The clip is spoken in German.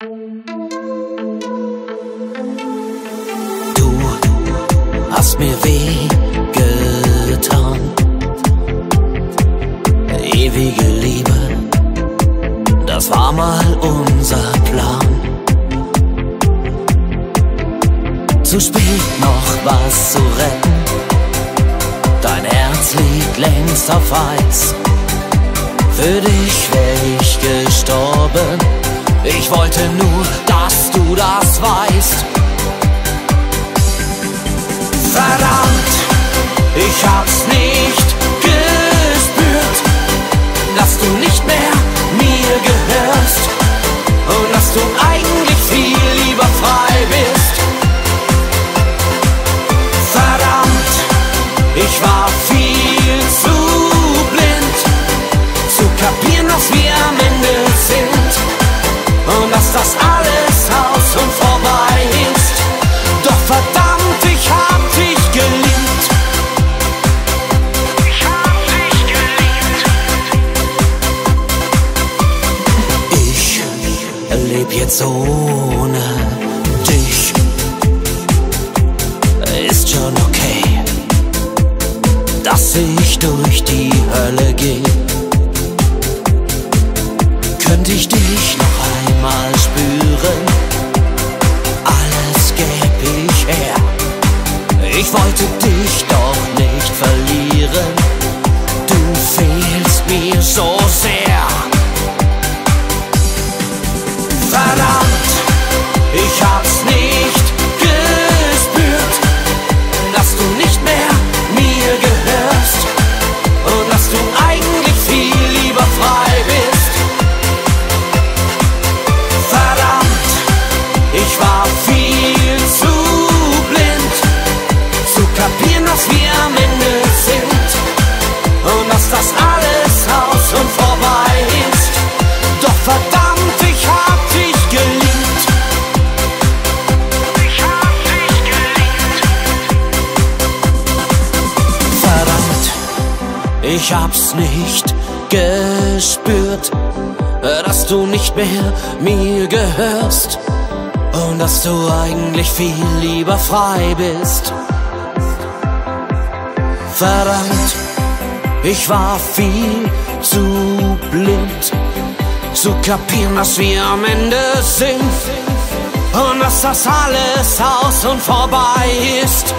Du hast mir weh getan. Ewige Liebe, das war mal unser Plan. Zu spät noch was zu retten. Dein Herz liegt längst auf Eis. Für dich wär ich gestorben. Ich wollte nur, dass du das weißt. Verdammt, ich hab's nicht gespürt, dass du nicht mehr mir gehörst und dass du eigentlich viel lieber frei bist. Verdammt, ich war viel zu blind, zu kapieren, dass wir am Ende leb jetzt ohne dich. Ist schon okay, dass ich durch die Hölle geh. Könnte ich dich noch einmal spüren, alles gäb ich her. Ich wollte dich ich hab's nicht gespürt, dass du nicht mehr mir gehörst und dass du eigentlich viel lieber frei bist. Verdammt, ich war viel zu blind, zu kapieren, dass wir am Ende sind und dass das alles aus und vorbei ist.